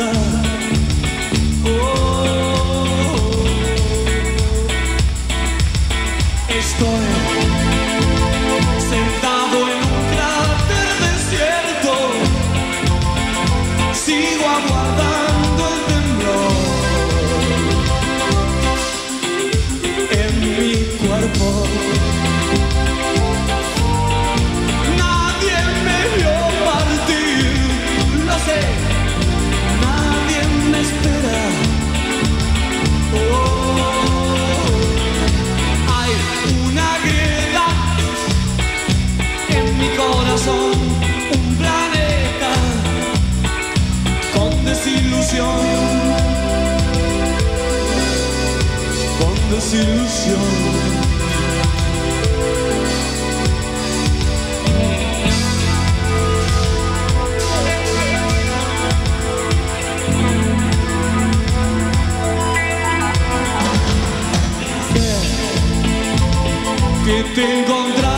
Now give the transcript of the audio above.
coração. Oh, oh, oh. Estou un planeta con desilusión, con desilusión. Que te encontrar.